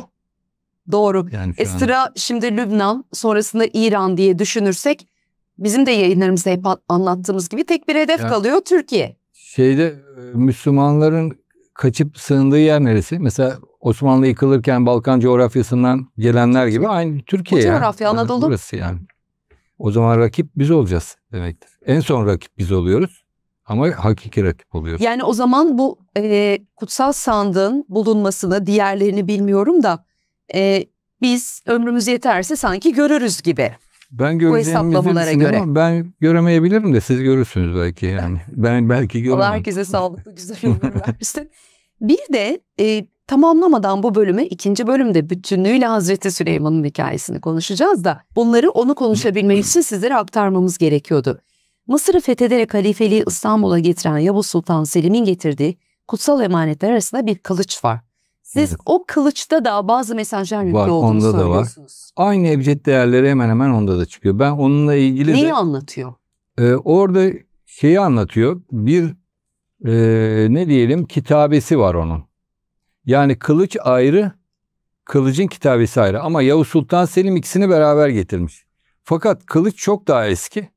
Doğru. Yani şu E anda. şimdi Lübnan, sonrasında İran diye düşünürsek bizim de yayınlarımızda hep an- anlattığımız gibi tek bir hedef Ya. kalıyor Türkiye. Şeyde e, Müslümanların kaçıp sığındığı yer neresi? Mesela Osmanlı yıkılırken Balkan coğrafyasından gelenler gibi aynı Türkiye. O yani. coğrafya, Anadolu. Burası yani. O zaman rakip biz olacağız demektir. En son rakip biz oluyoruz ama hakiki rakip oluyoruz. Yani o zaman bu e, kutsal sandığın bulunmasını diğerlerini bilmiyorum da e, biz ömrümüz yeterse sanki görürüz gibi. Ben göreceğimizi hesaplamalara göre. ama ben göremeyebilirim de siz görürsünüz belki yani. Ben belki Allah göremem. herkese *laughs* sağlıklı güzel ömür versin. Bir de e, tamamlamadan bu bölümü ikinci bölümde bütünlüğüyle Hazreti Süleyman'ın hikayesini konuşacağız da bunları onu konuşabilmek için sizlere aktarmamız gerekiyordu. Mısır'ı fethederek halifeliği İstanbul'a getiren Yavuz Sultan Selim'in getirdiği kutsal emanetler arasında bir kılıç var. Siz Evet. o kılıçta da bazı mesajlar yüklü Var, olduğunu onda da var. söylüyorsunuz. Aynı ebced değerleri hemen hemen onda da çıkıyor. Ben onunla ilgili Neyi de anlatıyor? e, orada şeyi anlatıyor. Bir e, ne diyelim kitabesi var onun. Yani kılıç ayrı, kılıcın kitabesi ayrı. Ama Yavuz Sultan Selim ikisini beraber getirmiş. Fakat kılıç çok daha eski.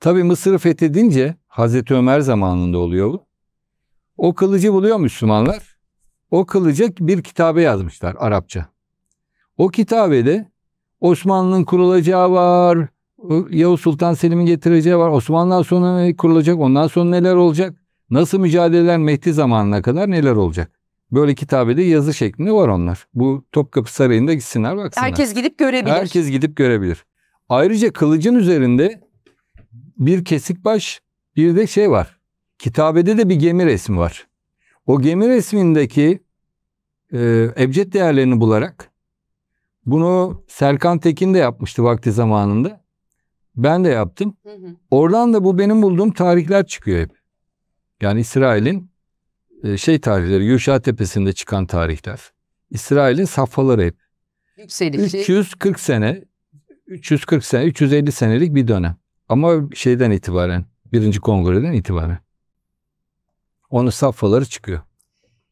Tabi Mısır'ı fethedince Hazreti Ömer zamanında oluyor bu. O kılıcı buluyor Müslümanlar. O kılıcı bir kitabe yazmışlar Arapça. O kitabede Osmanlı'nın kurulacağı var, Yavuz Sultan Selim'in getireceği var, Osmanlı'dan sonra ne kurulacak, ondan sonra neler olacak, nasıl mücadeleler Mehdi zamanına kadar neler olacak. Böyle kitabede yazı şeklinde var onlar. Bu Topkapı Sarayı'nda gitsinler baksınlar. Herkes gidip görebilir. Herkes gidip görebilir. Ayrıca kılıcın üzerinde bir kesik baş bir de şey var. Kitabede de bir gemi resmi var. O gemi resmindeki e, ebced değerlerini bularak bunu Serkan Tekin de yapmıştı vakti zamanında. Ben de yaptım. Hı hı. Oradan da bu benim bulduğum tarihler çıkıyor hep. Yani İsrail'in e, şey tarihleri, Yuşa Tepesi'nde çıkan tarihler. İsrail'in safhaları hep. Yükselişi. 340 sene, 340 sene, 350 senelik bir dönem. Ama şeyden itibaren, birinci kongreden itibaren. Onun safhaları çıkıyor.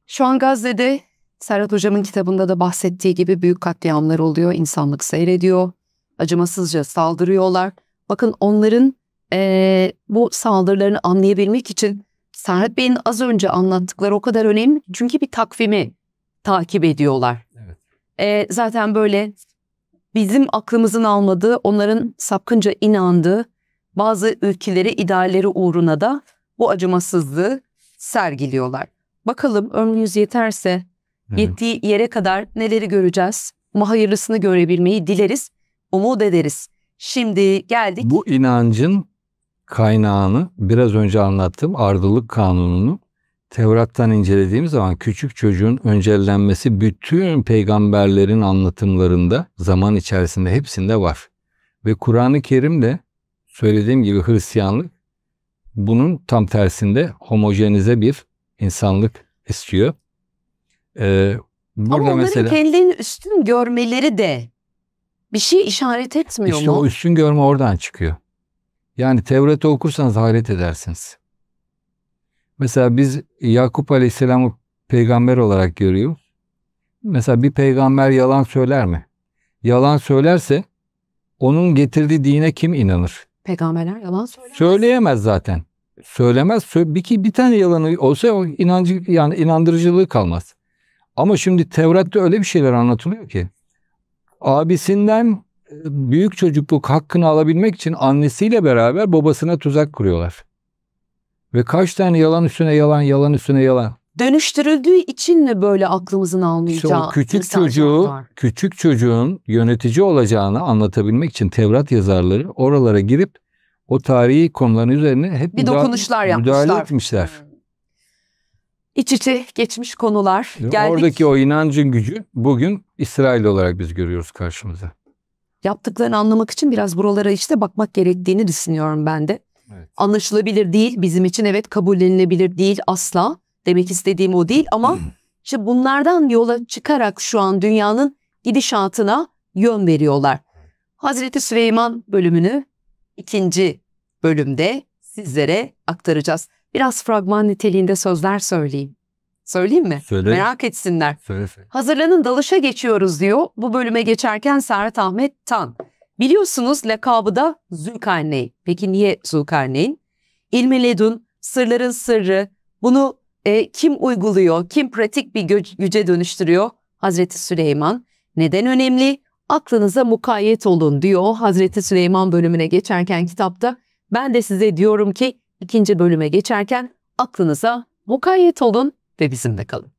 Şu an Gazze'de Serhat Hocam'ın kitabında da bahsettiği gibi büyük katliamlar oluyor. İnsanlık seyrediyor. Acımasızca saldırıyorlar. Bakın onların e, bu saldırılarını anlayabilmek için Serhat Bey'in az önce anlattıkları o kadar önemli. Çünkü bir takvimi takip ediyorlar. Evet. E, zaten böyle bizim aklımızın almadığı, onların sapkınca inandığı bazı ülkeleri, idealleri uğruna da bu acımasızlığı sergiliyorlar. Bakalım ömrünüz yeterse evet. yettiği yere kadar neleri göreceğiz? Ama hayırlısını görebilmeyi dileriz, umut ederiz. Şimdi geldik. Bu inancın kaynağını biraz önce anlattığım ardılık kanununu Tevrat'tan incelediğim zaman küçük çocuğun öncelenmesi bütün peygamberlerin anlatımlarında zaman içerisinde hepsinde var. Ve Kur'an-ı Kerim'de söylediğim gibi Hristiyanlık bunun tam tersinde homojenize bir insanlık istiyor. Ee, burada Ama onların mesela, kendilerini üstün görmeleri de bir şey işaret etmiyor işte mu? İşte o üstün görme oradan çıkıyor. Yani Tevrat'ı okursanız hayret edersiniz. Mesela biz Yakup Aleyhisselam'ı peygamber olarak görüyoruz. Mesela bir peygamber yalan söyler mi? Yalan söylerse onun getirdiği dine kim inanır? Peygamberler yalan söylemez. Söyleyemez zaten. Söylemez. Bir, bir tane yalanı olsa o inancı yani inandırıcılığı kalmaz. Ama şimdi Tevrat'ta öyle bir şeyler anlatılıyor ki abisinden e, büyük çocukluk hakkını alabilmek için annesiyle beraber babasına tuzak kuruyorlar. Ve kaç tane yalan üstüne yalan, yalan üstüne yalan. Dönüştürüldüğü için mi böyle aklımızın almayacağı işte o küçük çocuğu, var. küçük çocuğun yönetici olacağını anlatabilmek için Tevrat yazarları oralara girip o tarihi konuların üzerine hep bir dokunuşlar yapmışlar. Müdahale etmişler. Hmm. İç içe geçmiş konular. Geldik. Oradaki o inancın gücü bugün İsrail olarak biz görüyoruz karşımıza. Yaptıklarını anlamak için biraz buralara işte bakmak gerektiğini düşünüyorum ben de. Evet. Anlaşılabilir değil bizim için evet kabullenilebilir değil asla. Demek istediğim o değil ama işte bunlardan yola çıkarak şu an dünyanın gidişatına yön veriyorlar. Hazreti Süleyman bölümünü ikinci bölümde sizlere aktaracağız. Biraz fragman niteliğinde sözler söyleyeyim. Söyleyeyim mi? Söyle. Merak etsinler. Söyle. Hazırlanın dalışa geçiyoruz diyor. Bu bölüme geçerken Serhat Ahmet Tan. Biliyorsunuz lakabı da Zülkarneyn. Peki niye Zülkarneyn? İlmi ledun, sırların sırrı. Bunu e, kim uyguluyor, kim pratik bir gö- güce dönüştürüyor? Hazreti Süleyman. Neden önemli? Aklınıza mukayyet olun diyor Hazreti Süleyman bölümüne geçerken kitapta. Ben de size diyorum ki ikinci bölüme geçerken aklınıza mukayyet olun ve bizimle kalın.